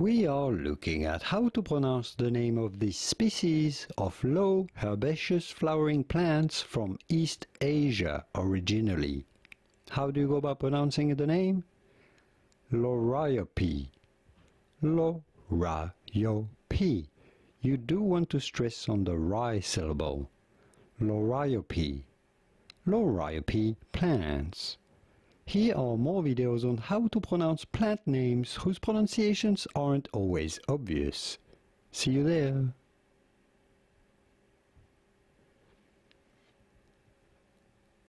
We are looking at how to pronounce the name of this species of low herbaceous flowering plants from East Asia originally. How do you go about pronouncing the name? Liriope. Liriope. You do want to stress on the ri syllable. Liriope. Liriope plants. Here are more videos on how to pronounce plant names whose pronunciations aren't always obvious. See you there!